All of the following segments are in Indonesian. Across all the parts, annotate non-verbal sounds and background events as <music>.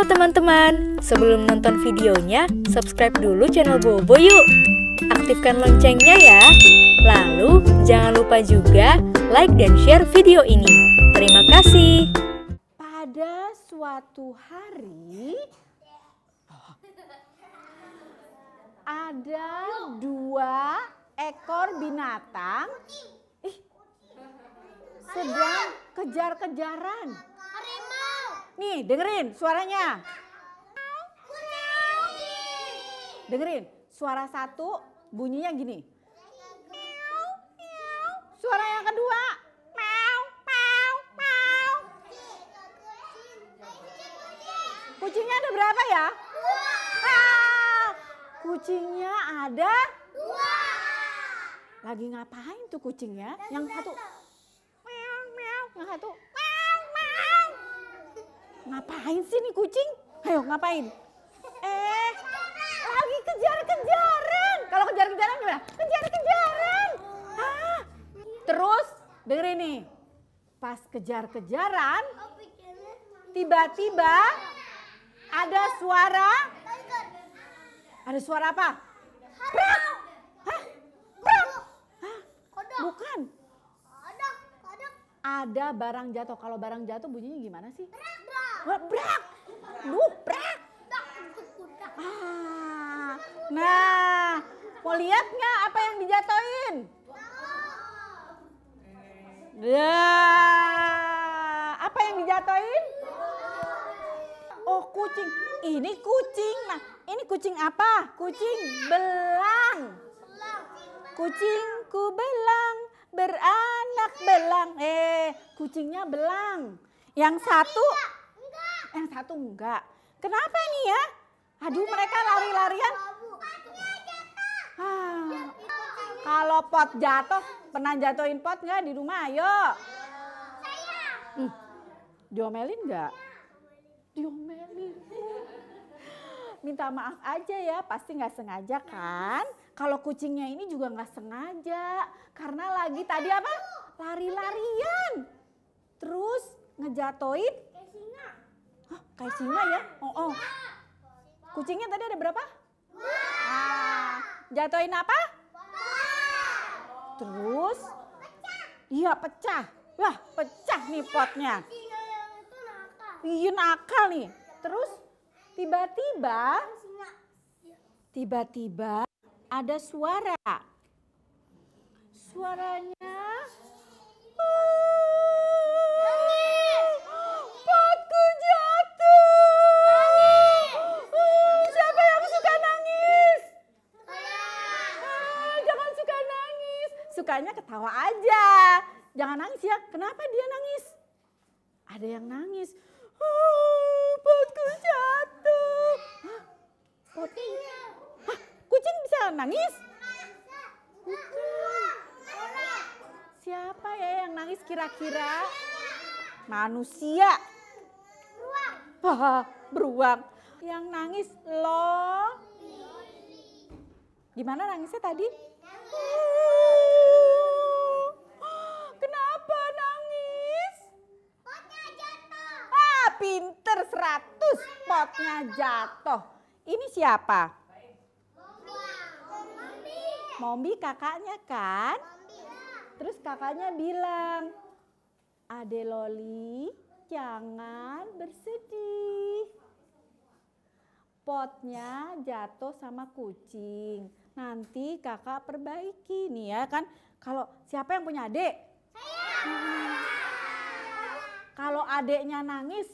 Halo teman-teman, sebelum nonton videonya, subscribe dulu channel Bobo yuk. Aktifkan loncengnya ya. Lalu, jangan lupa juga like dan share video ini. Terima kasih. Pada suatu hari ada dua ekor binatang sedang kejar-kejaran. Nih, dengerin suaranya. Dengerin, suara satu bunyinya gini. Suara yang kedua. Kucingnya ada berapa ya? Ah, kucingnya ada lagi ngapain tuh kucingnya? Yang satu meow, meow, yang satu. Ngapain sih nih kucing? Ayo ngapain? Eh, lagi kejar-kejaran. Kalau kejar-kejaran gimana? Kejar-kejaran. Terus dengerin nih. Pas kejar-kejaran, tiba-tiba ada suara. Ada suara apa? Prak. Hah? Prak. Hah? Bukan. Ada barang jatuh. Kalau barang jatuh bunyinya gimana sih? Brak. Duh, brak. Ah. Nah, mau lihat nggak apa yang dijatoin? Ya, apa yang dijatoin? Oh, kucing. Ini kucing. Nah, ini kucing apa? Kucing belang. Kucingku belang, beranak belang. Eh, kucingnya belang. Yang satu, yang satu enggak. Kenapa nih ya? Aduh, mereka lari-larian. Ah, kalau pot jatuh, pernah jatuhin pot nggak di rumah? Ayo. Hmm, diomelin nggak? Diomelin. Minta maaf aja ya, pasti nggak sengaja kan? Kalau kucingnya ini juga nggak sengaja, karena lagi tadi apa? Lari-larian. Terus ngejatoin? Singa ya? Oh, oh. Kucingnya tadi ada berapa? Ah, jatoin apa? Terus? Iya pecah. Wah pecah nih potnya. Iya nakal nih. Terus tiba-tiba, tiba-tiba ada suara. Suaranya. Sukanya ketawa aja. Jangan nangis ya. Kenapa dia nangis? Ada yang nangis. Uh, potku jatuh. Hah? Hah? Kucing bisa nangis? Bukan. Siapa ya yang nangis kira-kira? Manusia. Wah, beruang. Yang nangis lo. Gimana nangisnya tadi? Pinter 100 potnya jatuh. Ini siapa? Mombi kakaknya kan? Terus kakaknya bilang, Ade Loli jangan bersedih. Potnya jatuh sama kucing. Nanti kakak perbaiki nih ya kan. Kalau siapa yang punya adik? Hmm. Kalau adiknya nangis,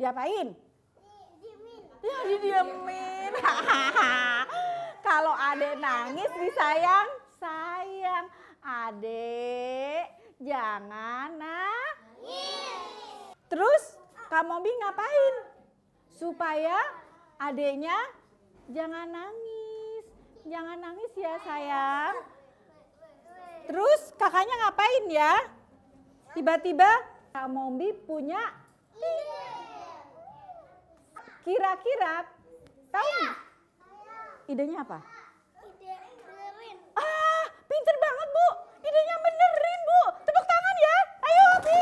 diapain? Ya didiemin. <laughs> Kalau adek nangis disayang, sayang. Adek jangan nangis. Terus Kak Mobi ngapain? Supaya adeknya jangan nangis. Jangan nangis ya sayang. Terus kakaknya ngapain ya? Tiba-tiba Kak Mombi punya kira-kira tahu nggak? Idenya apa? Ah, pinter banget bu. Idenya benerin bu. Tepuk tangan ya. Ayo, Bi.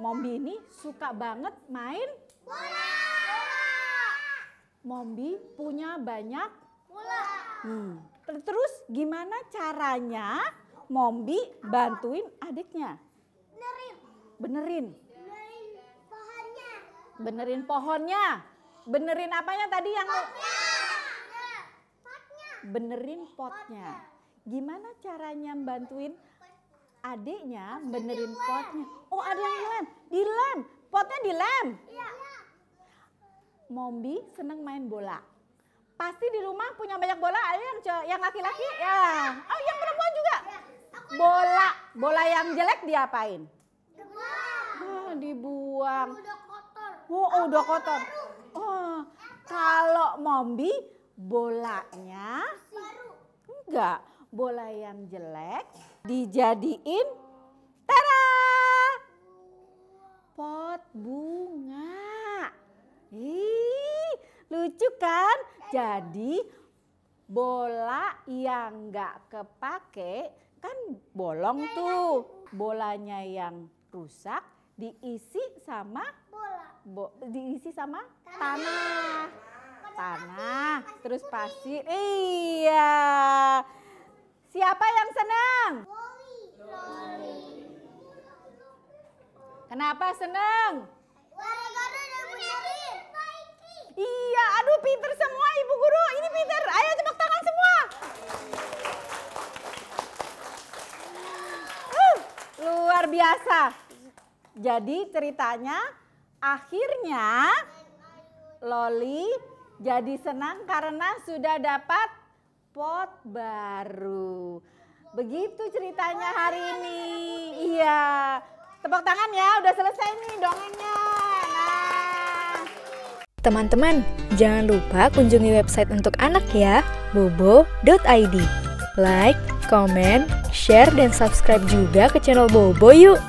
Mombi ini suka banget main Mombi punya banyak Hmm. Terus gimana caranya Mombi bantuin adiknya? Benerin. Benerin pohonnya. Benerin apanya tadi yang benerin potnya. Gimana caranya bantuin adiknya benerin potnya? Oh ada yang dilem, dilem, potnya dilem. Mombi seneng main bola. Pasti di rumah punya banyak bola, ada yang yang laki-laki ya. Oh yang perempuan juga. Bola, bola yang jelek diapain? Ah, dibuang. Oh, oh, udah kotor. Oh, kalau Mombi bolanya enggak, bola yang jelek dijadiin tara pot bunga. Ih, lucu kan? Jadi bola yang enggak kepake kan bolong tuh. Bolanya yang rusak diisi sama bo- diisi sama tanah. Tanah, terus pasir. Iya. Siapa yang senang? Kenapa senang? Iya, aduh pinter semua ibu guru. Ini pinter. Ayo tepuk tangan semua. Uh, luar biasa. Jadi ceritanya akhirnya Loli jadi senang karena sudah dapat pot baru. Begitu ceritanya hari ini. Iya. Tepuk tangan ya, udah selesai nih dongengnya. Nah. Teman-teman, jangan lupa kunjungi website untuk anak ya, bobo.id. Like, comment, share, dan subscribe juga ke channel Bobo yuk!